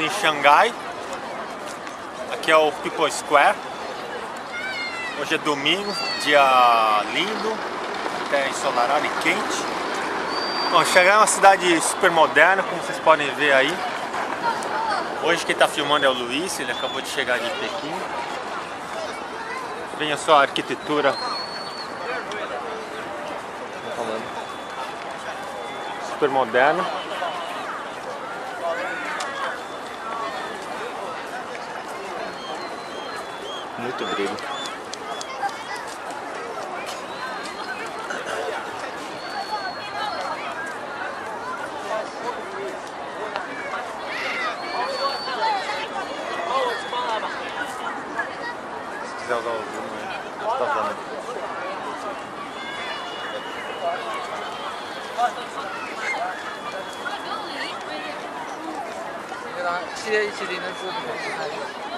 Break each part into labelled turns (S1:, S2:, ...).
S1: em Xangai. Aqui é o People Square. Hoje é domingo, dia lindo, até ensolarado e quente. Bom, Xangai é uma cidade super moderna, como vocês podem ver aí. Hoje quem está filmando é o Luiz, ele acabou de chegar de Pequim. Venha só a arquitetura. Super moderna. Muito brilho. Se quiser usar o zoom né? tá
S2: aí, tá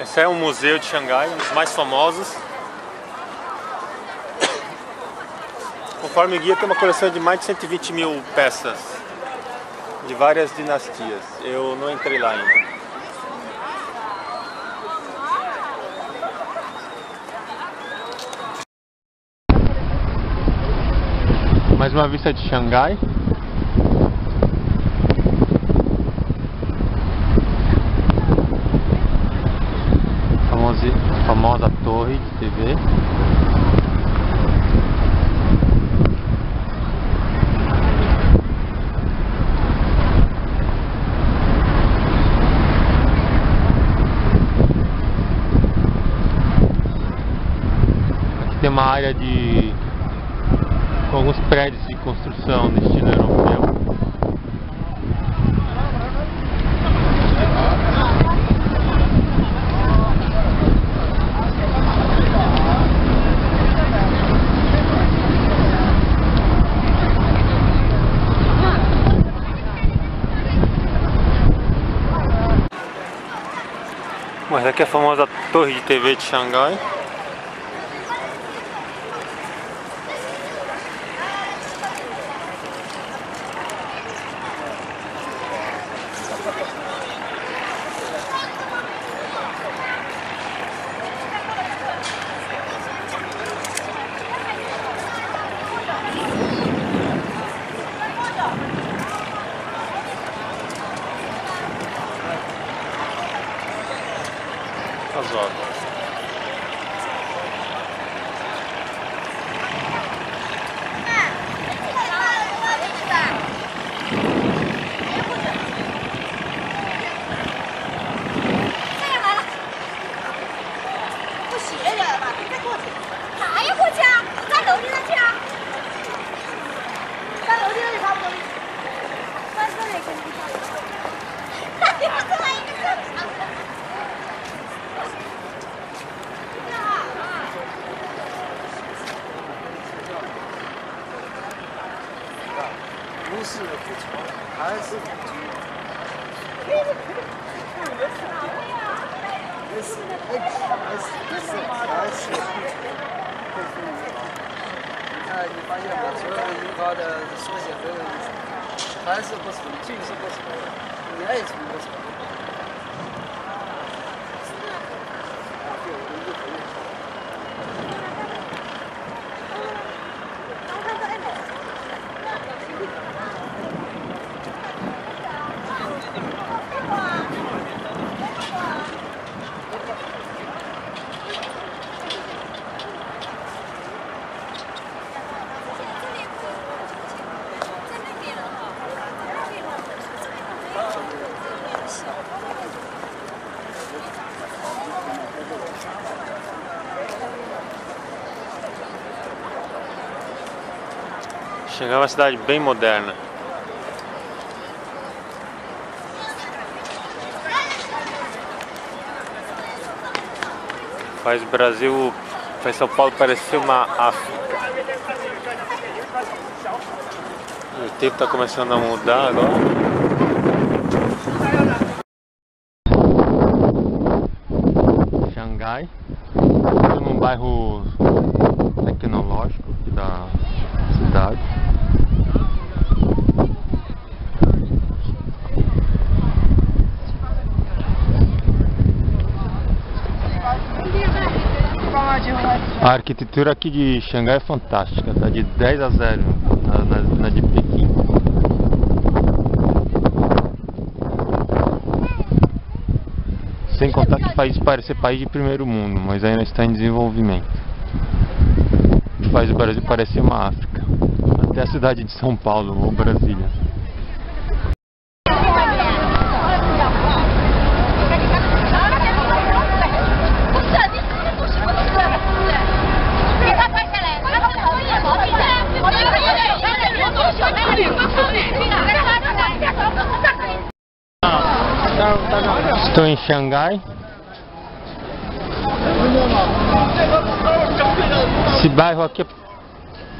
S1: esse é um museu de Xangai, um dos mais famosos. Conforme o guia, tem uma coleção de mais de 120 mil peças de várias dinastias. Eu não entrei lá ainda. Mais uma vista de Xangai. Famosa, famosa torre de TV. Uma área de com alguns prédios de construção no estilo europeu. Mas aqui é a famosa torre de TV de Xangai.
S2: 是不错，还是不错。S H S S S。你看，你发现没？所有的英高的缩写都有意思，还是不错，就是不错，你爱从不错。
S1: Xangai é uma cidade bem moderna. Faz Brasil, faz São Paulo parecer uma África. O tempo está começando a mudar agora. Xangai, num bairro tecnológico da cidade. A arquitetura aqui de Xangai é fantástica, tá de 10 a 0 na, na, na de Pequim. Sem contar que o país parece país de primeiro mundo, mas ainda está em desenvolvimento. O Brasil parecer uma África. Até a cidade de São Paulo ou Brasília. Estou em Xangai. Esse bairro aqui é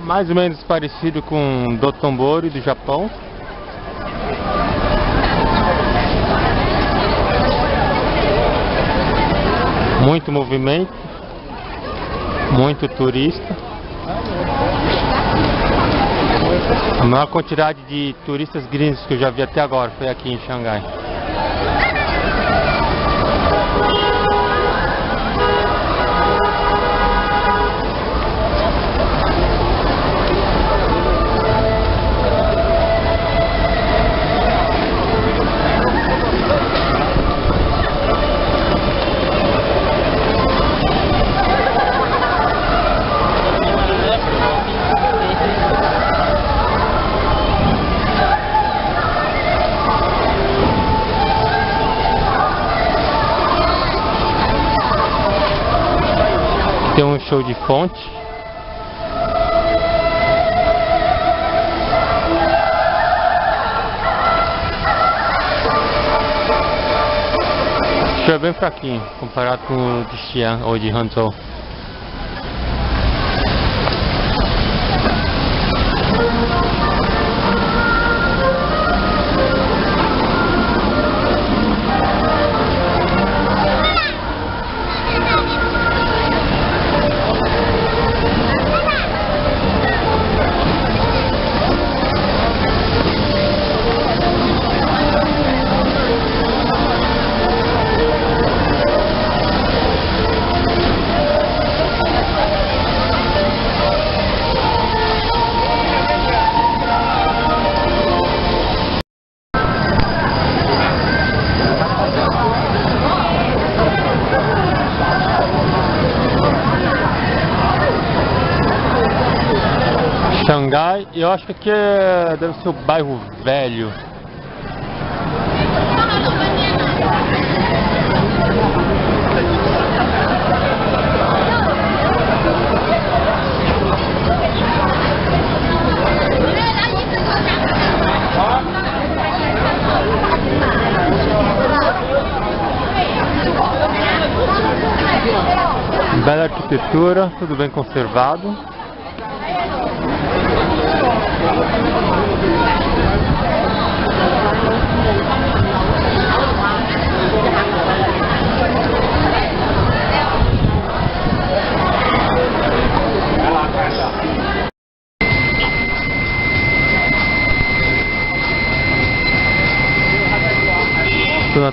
S1: mais ou menos parecido com Dotonbori do Japão. Muito movimento, muito turista. A maior quantidade de turistas gringos que eu já vi até agora foi aqui em Xangai. Show de fonte. Show é bem fraquinho comparado com o de Xi'an ou de Hangzhou. Eu acho que aqui é, deve ser o bairro velho. Bela arquitetura, tudo bem conservado.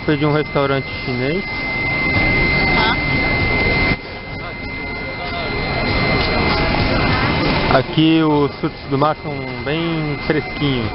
S1: Frente de um restaurante chinês. Aqui os frutos do mar são bem fresquinhos.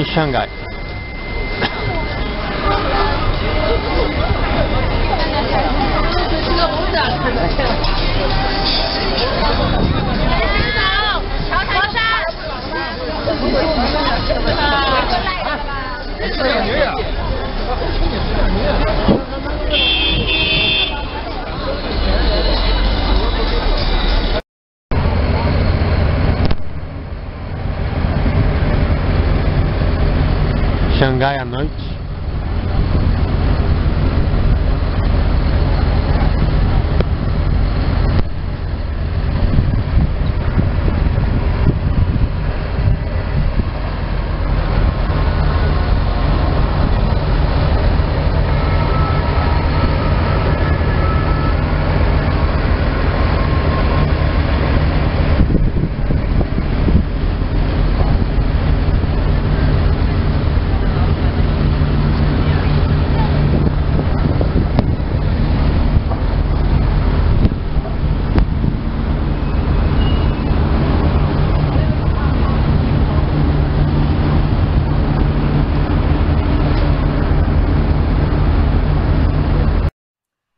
S1: Em Xangai. Xangai à noite.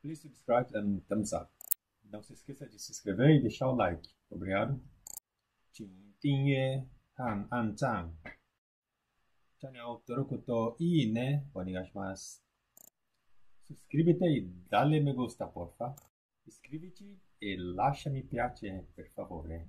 S3: Please subscribe and thumbs up. Não se esqueça de se inscrever e deixar o like. Obrigado. 请订阅和按赞。チャンネル登録といいねお願いします。Suscríbete y dale me gusta, porfa. Iscríbete y lascia mi piace, per favore.